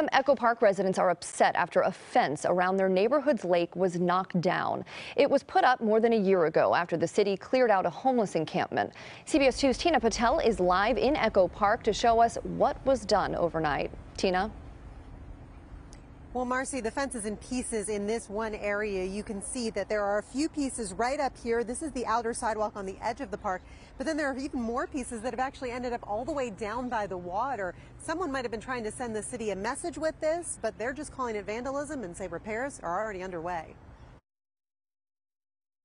Some Echo Park residents are upset after a fence around their neighborhood's lake was knocked down. It was put up more than a year ago after the city cleared out a homeless encampment. CBS 2's Tina Patel is live in Echo Park to show us what was done overnight. Tina? Well, Marcy, the fence is in pieces in this one area. You can see that there are a few pieces right up here. This is the outer sidewalk on the edge of the park. But then there are even more pieces that have actually ended up all the way down by the water. Someone might have been trying to send the city a message with this, but they're just calling it vandalism and say repairs are already underway.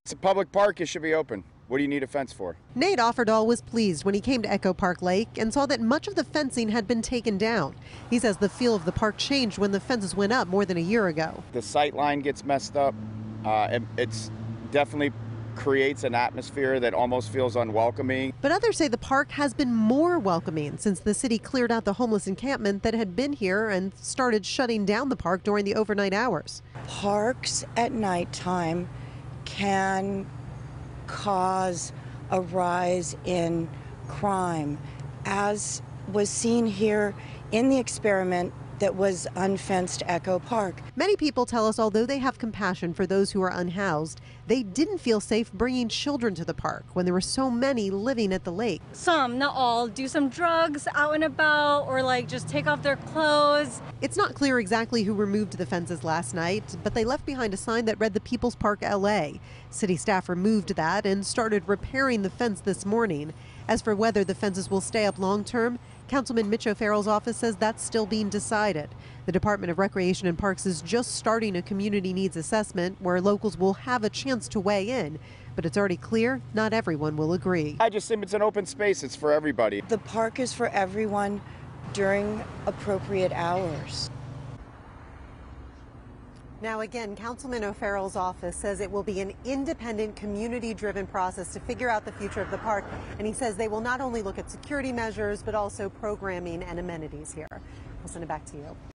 It's a public park. It should be open. What do you need a fence for? Nate Offerdahl was pleased when he came to Echo Park Lake and saw that much of the fencing had been taken down. He says the feel of the park changed when the fences went up more than a year ago. The sight line gets messed up. Uh, it, it's definitely creates an atmosphere that almost feels unwelcoming. But others say the park has been more welcoming since the city cleared out the homeless encampment that had been here and started shutting down the park during the overnight hours. Parks at nighttime can cause a rise in crime, as was seen here in the experiment that was unfenced Echo Park. Many people tell us although they have compassion for those who are unhoused, they didn't feel safe bringing children to the park when there were so many living at the lake. Some, not all, do some drugs out and about or like just take off their clothes. It's not clear exactly who removed the fences last night, but they left behind a sign that read the People's Park LA. City staff removed that and started repairing the fence this morning. As for whether the fences will stay up long term, Councilman Mitch O'Farrell's office says that's still being decided. The Department of Recreation and Parks is just starting a community needs assessment where locals will have a chance to weigh in. But it's already clear not everyone will agree. I just think it's an open space. It's for everybody. The park is for everyone during appropriate hours. Now, again, Councilman O'Farrell's office says it will be an independent, community driven process to figure out the future of the park. And he says they will not only look at security measures, but also programming and amenities here. I'll send it back to you.